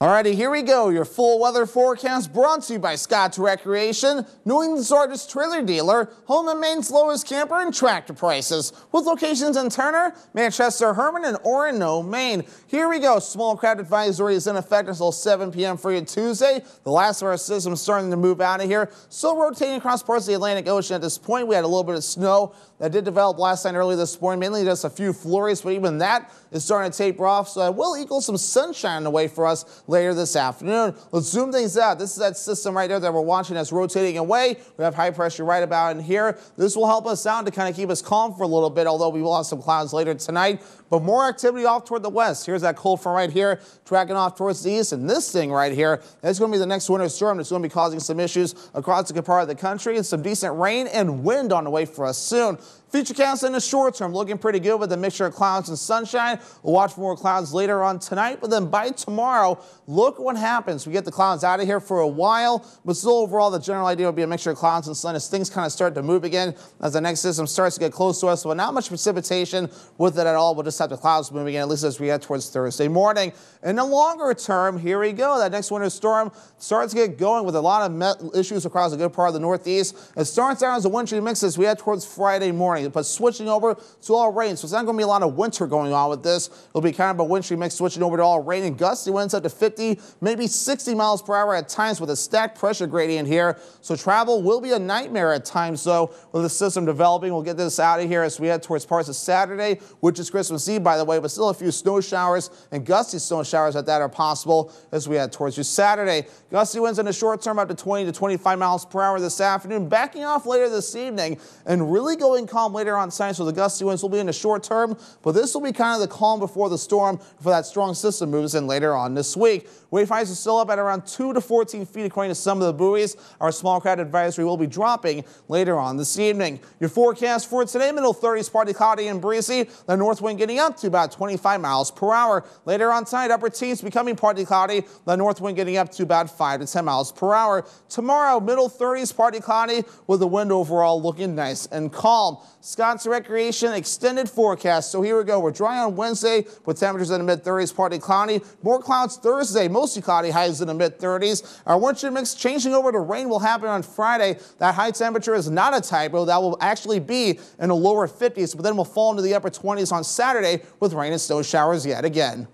Alrighty, here we go. Your full weather forecast brought to you by Scott's Recreation, New England's largest trailer dealer, home and Maine's lowest camper and tractor prices, with locations in Turner, Manchester, Hermon, and Orono, Maine. Here we go. Small craft advisory is in effect until 7 p.m. for you Tuesday. The last of our systems starting to move out of here. Still rotating across parts of the Atlantic Ocean at this point. We had a little bit of snow that did develop last night early this morning, mainly just a few flurries, but even that is starting to taper off. So it will equal some sunshine away for us later this afternoon. Let's zoom things out. This is that system right there that we're watching that's rotating away. We have high pressure right about in here. This will help us out to kind of keep us calm for a little bit, although we will have some clouds later tonight. But more activity off toward the west. Here's that cold front right here, tracking off towards the east. And this thing right here, that's going to be the next winter storm that's going to be causing some issues across the good part of the country and some decent rain and wind on the way for us soon. Futurecast in the short term looking pretty good with a mixture of clouds and sunshine. We'll watch for more clouds later on tonight, but then by tomorrow, look what happens. We get the clouds out of here for a while, but still overall the general idea will be a mixture of clouds and sun as things kind of start to move again as the next system starts to get close to us. So not much precipitation with it at all. We'll just have the clouds moving in, at least as we head towards Thursday morning. In the longer term, here we go. That next winter storm starts to get going with a lot of issues across a good part of the Northeast. It starts out as a wintry mix as we head towards Friday morning morning, but switching over to all rain. So it's not going to be a lot of winter going on with this. It'll be kind of a wintry mix switching over to all rain and gusty winds up to 50, maybe 60 miles per hour at times with a stacked pressure gradient here. So travel will be a nightmare at times, though, with the system developing. We'll get this out of here as we head towards parts of Saturday, which is Christmas Eve, by the way, but still a few snow showers and gusty snow showers at that are possible as we head towards you Saturday. Gusty winds in the short term up to 20 to 25 miles per hour this afternoon, backing off later this evening and really going calm calm later on tonight, so the gusty winds will be in the short term, but this will be kind of the calm before the storm for that strong system moves in later on this week. Wave heights are still up at around 2 to 14 feet according to some of the buoys. Our small craft advisory will be dropping later on this evening. Your forecast for today, middle 30s, partly cloudy and breezy. The north wind getting up to about 25 miles per hour. Later on tonight, upper teens becoming partly cloudy. The north wind getting up to about 5 to 10 miles per hour. Tomorrow, middle 30s, partly cloudy with the wind overall looking nice and calm. Scott's Recreation extended forecast. So here we go. We're dry on Wednesday with temperatures in the mid 30s, partly cloudy. More clouds Thursday, mostly cloudy, highs in the mid 30s. Our winter mix changing over to rain will happen on Friday. That high temperature is not a typo. That will actually be in the lower 50s, but then we'll fall into the upper 20s on Saturday with rain and snow showers yet again.